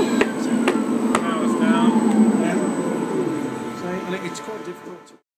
Now it's down. Yeah. So, I think it's quite difficult.